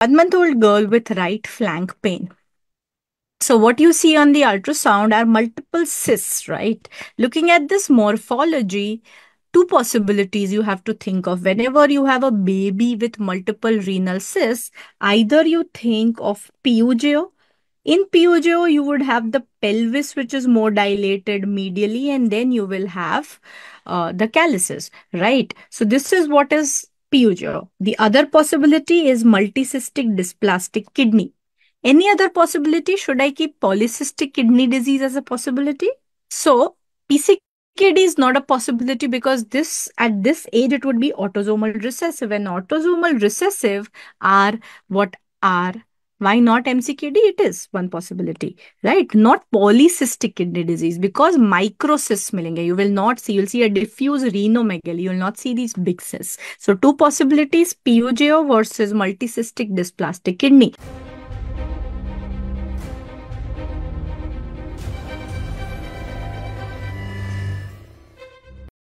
one month old girl with right flank pain. So, what you see on the ultrasound are multiple cysts, right? Looking at this morphology, two possibilities you have to think of. Whenever you have a baby with multiple renal cysts, either you think of PUJO. In PUJO, you would have the pelvis, which is more dilated medially, and then you will have uh, the calyces, right? So, this is what is PUJO. The other possibility is multicystic dysplastic kidney. Any other possibility? Should I keep polycystic kidney disease as a possibility? So, PCKD is not a possibility because this at this age it would be autosomal recessive and autosomal recessive are what are why not MCKD? It is one possibility, right? Not polycystic kidney disease because microcysts milenge. You will not see, you'll see a diffuse renomegaly. You will not see these big cysts. So two possibilities, PUJO versus multicystic dysplastic kidney.